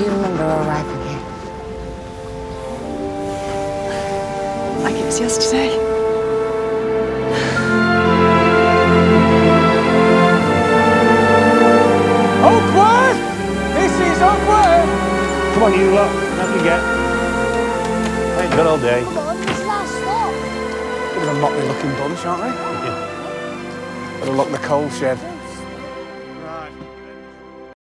Do you remember our arrival here? Like it was yesterday. Oakworth! This is Oakworth! Come on, you lot. Up you get. Ain't good all day. Come on, this last stop. Bit of a motley looking bunch, aren't we? Better lock the coal shed.